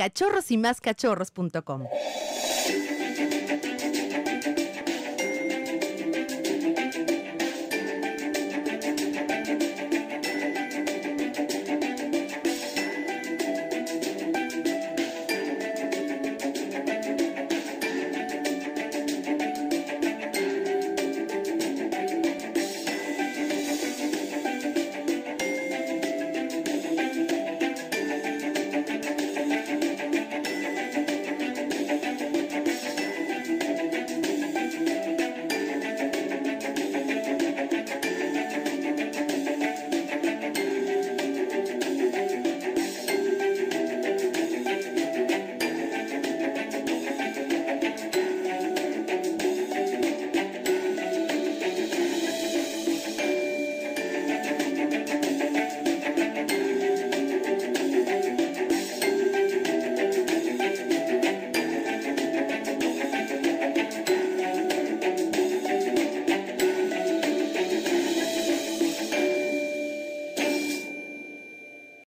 cachorrosymascachorros.com.